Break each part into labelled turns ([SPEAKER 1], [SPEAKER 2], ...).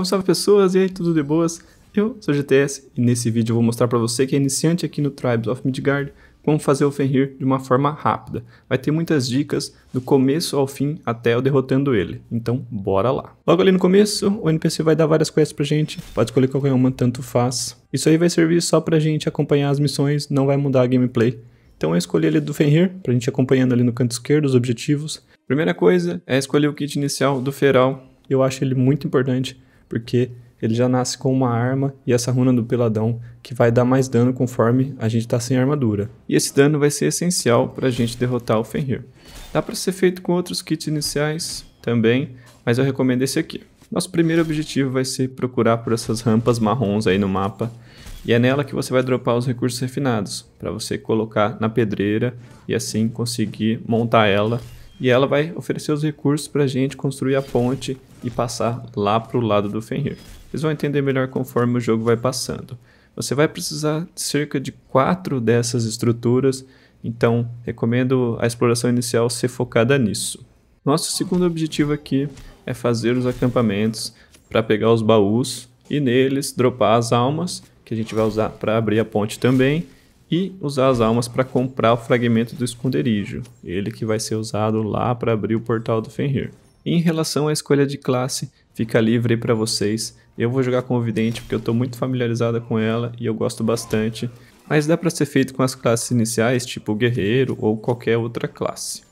[SPEAKER 1] Salve, salve pessoas, e aí, tudo de boas? Eu sou GTS e nesse vídeo eu vou mostrar para você que é iniciante aqui no Tribes of Midgard como fazer o Fenrir de uma forma rápida. Vai ter muitas dicas do começo ao fim até eu derrotando ele, então bora lá. Logo ali no começo, o NPC vai dar várias quests pra gente, pode escolher qualquer uma, tanto faz. Isso aí vai servir só pra gente acompanhar as missões, não vai mudar a gameplay. Então eu escolhi ele do Fenrir, pra gente acompanhando ali no canto esquerdo os objetivos. Primeira coisa é escolher o kit inicial do Feral, eu acho ele muito importante porque ele já nasce com uma arma e essa runa do peladão que vai dar mais dano conforme a gente está sem armadura. E esse dano vai ser essencial para a gente derrotar o Fenrir. Dá para ser feito com outros kits iniciais também, mas eu recomendo esse aqui. Nosso primeiro objetivo vai ser procurar por essas rampas marrons aí no mapa, e é nela que você vai dropar os recursos refinados, para você colocar na pedreira e assim conseguir montar ela e ela vai oferecer os recursos para a gente construir a ponte e passar lá para o lado do Fenrir. Vocês vão entender melhor conforme o jogo vai passando. Você vai precisar de cerca de quatro dessas estruturas, então recomendo a exploração inicial ser focada nisso. Nosso segundo objetivo aqui é fazer os acampamentos para pegar os baús e neles dropar as almas, que a gente vai usar para abrir a ponte também, e usar as almas para comprar o fragmento do esconderijo, ele que vai ser usado lá para abrir o portal do Fenrir. Em relação à escolha de classe, fica livre para vocês. Eu vou jogar com o Vidente porque eu estou muito familiarizada com ela e eu gosto bastante, mas dá para ser feito com as classes iniciais, tipo Guerreiro ou qualquer outra classe.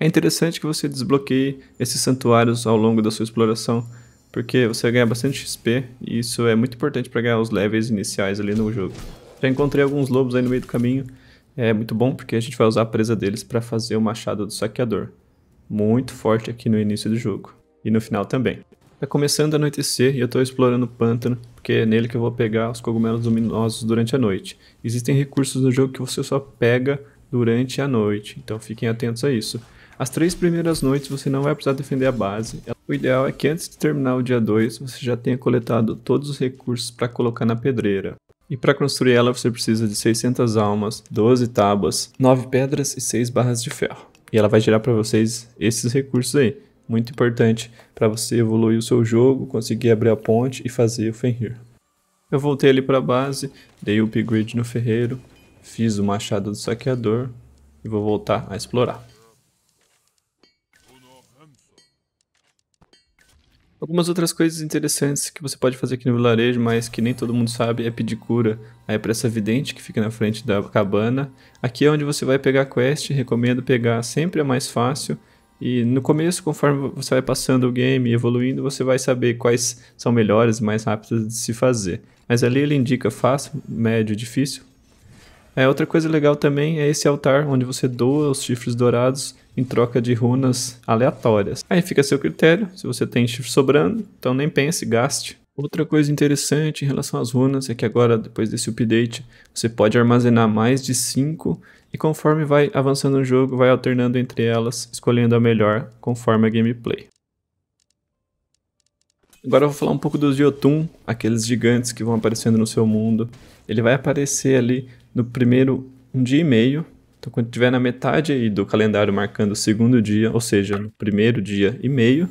[SPEAKER 1] É interessante que você desbloqueie esses santuários ao longo da sua exploração, porque você ganha bastante XP e isso é muito importante para ganhar os levels iniciais ali no jogo. Já encontrei alguns lobos aí no meio do caminho. É muito bom porque a gente vai usar a presa deles para fazer o machado do saqueador. Muito forte aqui no início do jogo. E no final também. Tá começando a anoitecer e eu estou explorando o pântano, porque é nele que eu vou pegar os cogumelos luminosos durante a noite. Existem recursos no jogo que você só pega durante a noite, então fiquem atentos a isso. As três primeiras noites você não vai precisar defender a base. O ideal é que antes de terminar o dia 2 você já tenha coletado todos os recursos para colocar na pedreira. E para construir ela você precisa de 600 almas, 12 tábuas, 9 pedras e 6 barras de ferro. E ela vai gerar para vocês esses recursos aí. Muito importante para você evoluir o seu jogo, conseguir abrir a ponte e fazer o Fenrir. Eu voltei ali para a base, dei o upgrade no ferreiro, fiz o machado do saqueador e vou voltar a explorar. Algumas outras coisas interessantes que você pode fazer aqui no vilarejo, mas que nem todo mundo sabe, é pedir cura aí para essa vidente que fica na frente da cabana. Aqui é onde você vai pegar a quest, recomendo pegar sempre a mais fácil. E no começo, conforme você vai passando o game e evoluindo, você vai saber quais são melhores e mais rápidas de se fazer. Mas ali ele indica fácil, médio, difícil. É, outra coisa legal também é esse altar onde você doa os chifres dourados em troca de runas aleatórias. Aí fica a seu critério, se você tem chifre sobrando, então nem pense, gaste. Outra coisa interessante em relação às runas é que agora, depois desse update, você pode armazenar mais de 5 e conforme vai avançando no jogo, vai alternando entre elas, escolhendo a melhor conforme a gameplay. Agora eu vou falar um pouco dos Jotun, aqueles gigantes que vão aparecendo no seu mundo. Ele vai aparecer ali no primeiro um dia e meio. Então, quando estiver na metade aí do calendário marcando o segundo dia, ou seja, no primeiro dia e meio,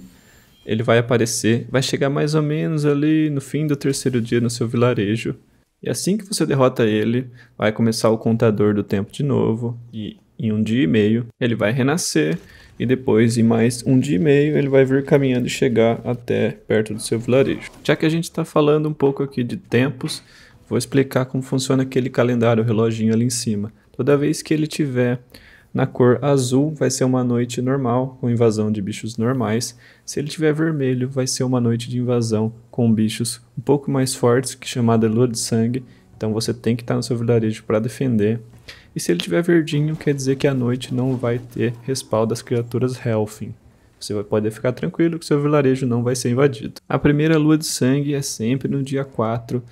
[SPEAKER 1] ele vai aparecer, vai chegar mais ou menos ali no fim do terceiro dia no seu vilarejo. E assim que você derrota ele, vai começar o contador do tempo de novo. E em um dia e meio, ele vai renascer. E depois, em mais um dia e meio, ele vai vir caminhando e chegar até perto do seu vilarejo. Já que a gente está falando um pouco aqui de tempos, Vou explicar como funciona aquele calendário, o reloginho ali em cima. Toda vez que ele tiver na cor azul, vai ser uma noite normal, com invasão de bichos normais. Se ele tiver vermelho, vai ser uma noite de invasão com bichos um pouco mais fortes, que chamada lua de sangue. Então você tem que estar no seu vilarejo para defender. E se ele tiver verdinho, quer dizer que a noite não vai ter respaldo das criaturas Helfin. Você vai poder ficar tranquilo que seu vilarejo não vai ser invadido. A primeira lua de sangue é sempre no dia 4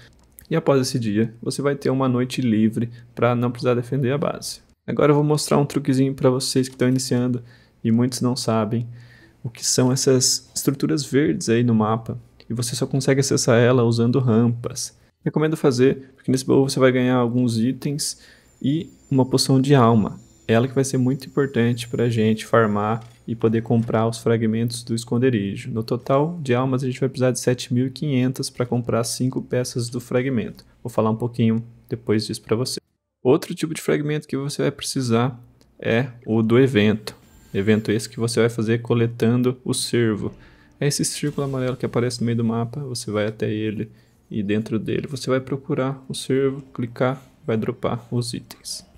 [SPEAKER 1] e após esse dia, você vai ter uma noite livre para não precisar defender a base. Agora eu vou mostrar um truquezinho para vocês que estão iniciando e muitos não sabem o que são essas estruturas verdes aí no mapa. E você só consegue acessar ela usando rampas. Recomendo fazer, porque nesse baú você vai ganhar alguns itens e uma poção de alma. Ela que vai ser muito importante para a gente farmar e poder comprar os fragmentos do esconderijo. No total de almas a gente vai precisar de 7.500 para comprar 5 peças do fragmento. Vou falar um pouquinho depois disso para você. Outro tipo de fragmento que você vai precisar é o do evento. Evento esse que você vai fazer coletando o servo. É esse círculo amarelo que aparece no meio do mapa, você vai até ele e dentro dele você vai procurar o servo, clicar, vai dropar os itens.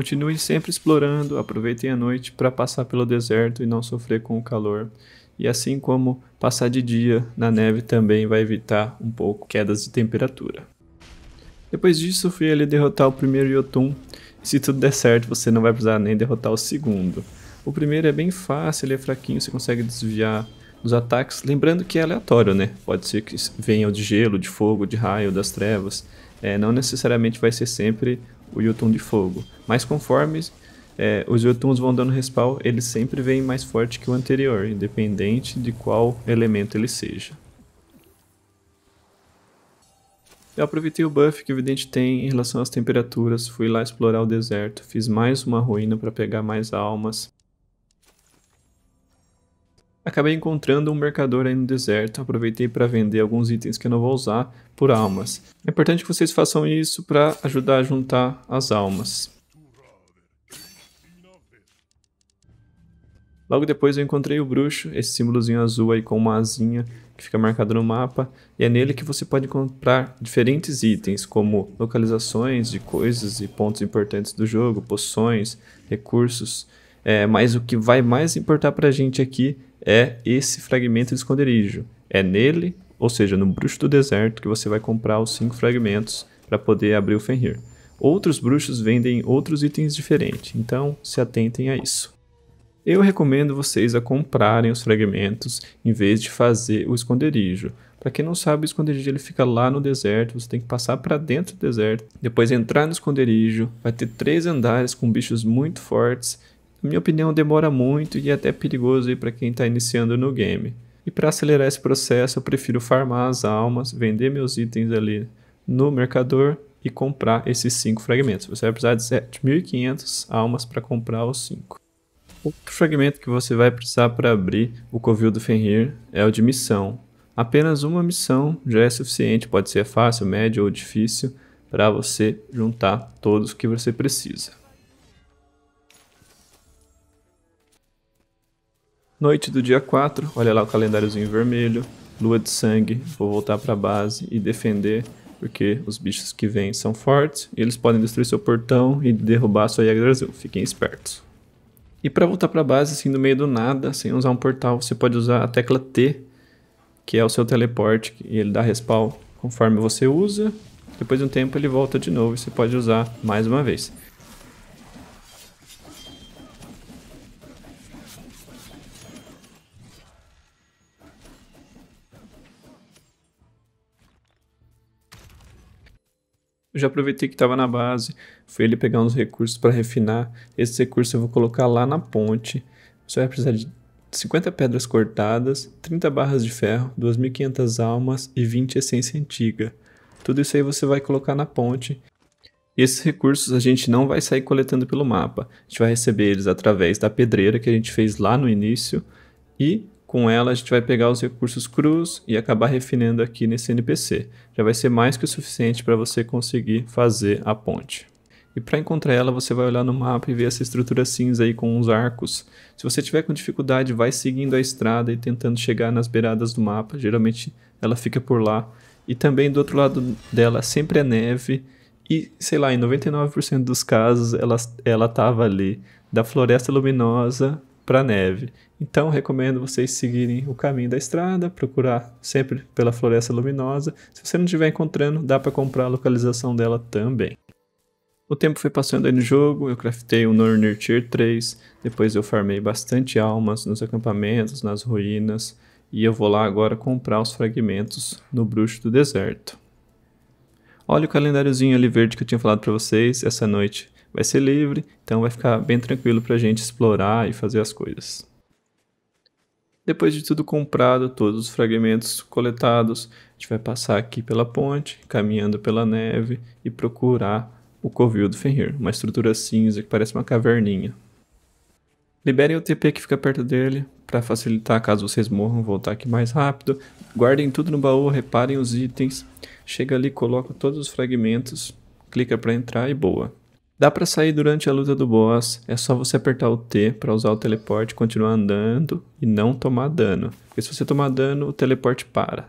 [SPEAKER 1] Continue sempre explorando, aproveitem a noite para passar pelo deserto e não sofrer com o calor. E assim como passar de dia na neve também vai evitar um pouco quedas de temperatura. Depois disso, fui ali derrotar o primeiro Yotun. Se tudo der certo, você não vai precisar nem derrotar o segundo. O primeiro é bem fácil, ele é fraquinho, você consegue desviar dos ataques. Lembrando que é aleatório, né? Pode ser que venha de gelo, de fogo, de raio, das trevas. É, não necessariamente vai ser sempre o Yotun de fogo. Mas conforme é, os Yotuns vão dando respawn, ele sempre vem mais forte que o anterior, independente de qual elemento ele seja. Eu aproveitei o buff que o Vidente tem em relação às temperaturas, fui lá explorar o deserto, fiz mais uma ruína para pegar mais almas. Acabei encontrando um mercador aí no deserto, aproveitei para vender alguns itens que eu não vou usar por almas. É importante que vocês façam isso para ajudar a juntar as almas. Logo depois eu encontrei o bruxo, esse símbolozinho azul aí com uma asinha que fica marcado no mapa, e é nele que você pode comprar diferentes itens, como localizações de coisas e pontos importantes do jogo, poções, recursos, é, mas o que vai mais importar para a gente aqui é esse fragmento de esconderijo. É nele, ou seja, no bruxo do deserto, que você vai comprar os cinco fragmentos para poder abrir o Fenrir. Outros bruxos vendem outros itens diferentes, então se atentem a isso. Eu recomendo vocês a comprarem os fragmentos em vez de fazer o esconderijo. Para quem não sabe, o esconderijo ele fica lá no deserto, você tem que passar para dentro do deserto, depois entrar no esconderijo, vai ter três andares com bichos muito fortes na minha opinião, demora muito e é até perigoso para quem está iniciando no game. E para acelerar esse processo, eu prefiro farmar as almas, vender meus itens ali no mercador e comprar esses 5 fragmentos. Você vai precisar de 7.500 almas para comprar os 5. Outro fragmento que você vai precisar para abrir o Covil do Fenrir é o de missão. Apenas uma missão já é suficiente, pode ser fácil, médio ou difícil, para você juntar todos que você precisa. Noite do dia 4, olha lá o calendáriozinho vermelho, lua de sangue, vou voltar para a base e defender, porque os bichos que vêm são fortes e eles podem destruir seu portão e derrubar sua Yagra Azul, fiquem espertos. E para voltar para a base, assim, no meio do nada, sem usar um portal, você pode usar a tecla T, que é o seu teleporte, e ele dá respawn conforme você usa, depois de um tempo ele volta de novo e você pode usar mais uma vez. Eu já aproveitei que estava na base, fui ele pegar uns recursos para refinar. Esses recursos eu vou colocar lá na ponte. Você vai precisar de 50 pedras cortadas, 30 barras de ferro, 2.500 almas e 20 essência antiga. Tudo isso aí você vai colocar na ponte. E esses recursos a gente não vai sair coletando pelo mapa. A gente vai receber eles através da pedreira que a gente fez lá no início e com ela, a gente vai pegar os recursos crus e acabar refinando aqui nesse NPC. Já vai ser mais que o suficiente para você conseguir fazer a ponte. E para encontrar ela, você vai olhar no mapa e ver essa estrutura cinza aí com os arcos. Se você tiver com dificuldade, vai seguindo a estrada e tentando chegar nas beiradas do mapa. Geralmente ela fica por lá. E também do outro lado dela sempre é neve. E, sei lá, em 99% dos casos ela, ela tava ali. Da floresta luminosa para neve. Então recomendo vocês seguirem o caminho da estrada, procurar sempre pela floresta luminosa. Se você não estiver encontrando, dá para comprar a localização dela também. O tempo foi passando aí no jogo, eu craftei um Nornir Tier 3, depois eu farmei bastante almas nos acampamentos, nas ruínas, e eu vou lá agora comprar os fragmentos no Bruxo do Deserto. Olha o calendáriozinho ali verde que eu tinha falado para vocês, essa noite vai ser livre, então vai ficar bem tranquilo para a gente explorar e fazer as coisas. Depois de tudo comprado, todos os fragmentos coletados, a gente vai passar aqui pela ponte, caminhando pela neve e procurar o covil do Fenrir, uma estrutura cinza que parece uma caverninha. Liberem o TP que fica perto dele, para facilitar caso vocês morram, voltar aqui mais rápido. Guardem tudo no baú, reparem os itens. Chega ali, coloca todos os fragmentos, clica para entrar e boa. Dá para sair durante a luta do boss, é só você apertar o T para usar o teleporte, continuar andando e não tomar dano. Porque se você tomar dano, o teleporte para.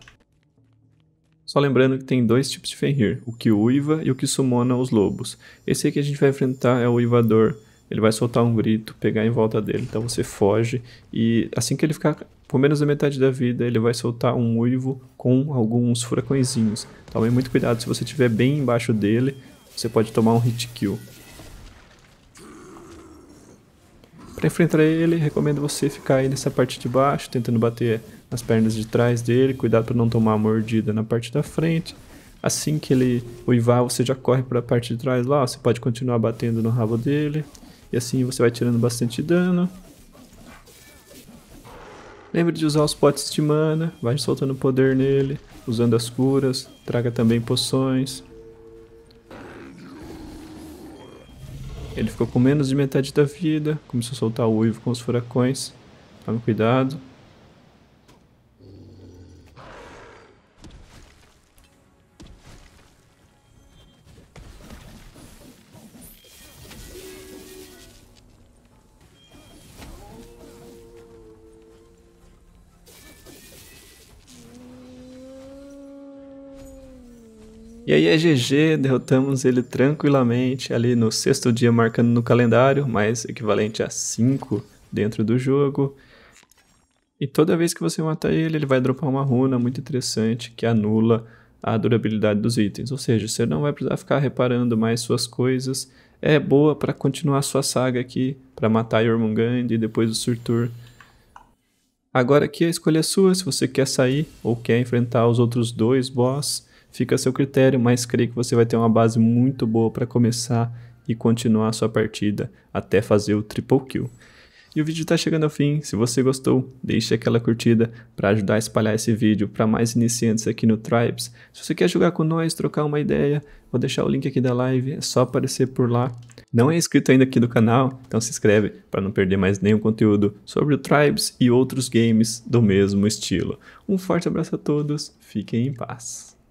[SPEAKER 1] Só lembrando que tem dois tipos de Fenrir, o que uiva e o que sumona os lobos. Esse aí que a gente vai enfrentar é o uivador, ele vai soltar um grito, pegar em volta dele, então você foge e assim que ele ficar com menos da metade da vida, ele vai soltar um uivo com alguns furacõezinhos. Tome muito cuidado, se você estiver bem embaixo dele, você pode tomar um hit kill. Para enfrentar ele, recomendo você ficar aí nessa parte de baixo, tentando bater nas pernas de trás dele, cuidado para não tomar mordida na parte da frente. Assim que ele uivar, você já corre para a parte de trás lá, você pode continuar batendo no rabo dele. E assim você vai tirando bastante dano. Lembre de usar os potes de mana, vai soltando poder nele, usando as curas, traga também poções. Ele ficou com menos de metade da vida, começou a soltar o uivo com os furacões. Tome cuidado. Aí é GG, derrotamos ele tranquilamente ali no sexto dia marcando no calendário, mais equivalente a 5 dentro do jogo. E toda vez que você mata ele, ele vai dropar uma runa muito interessante que anula a durabilidade dos itens. Ou seja, você não vai precisar ficar reparando mais suas coisas. É boa para continuar sua saga aqui, para matar Jormungand e depois o Surtur. Agora aqui a escolha é sua, se você quer sair ou quer enfrentar os outros dois boss fica a seu critério, mas creio que você vai ter uma base muito boa para começar e continuar a sua partida até fazer o triple kill. E o vídeo está chegando ao fim. Se você gostou, deixe aquela curtida para ajudar a espalhar esse vídeo para mais iniciantes aqui no Tribes. Se você quer jogar com nós, trocar uma ideia, vou deixar o link aqui da live, é só aparecer por lá. Não é inscrito ainda aqui do canal, então se inscreve para não perder mais nenhum conteúdo sobre o Tribes e outros games do mesmo estilo. Um forte abraço a todos, fiquem em paz.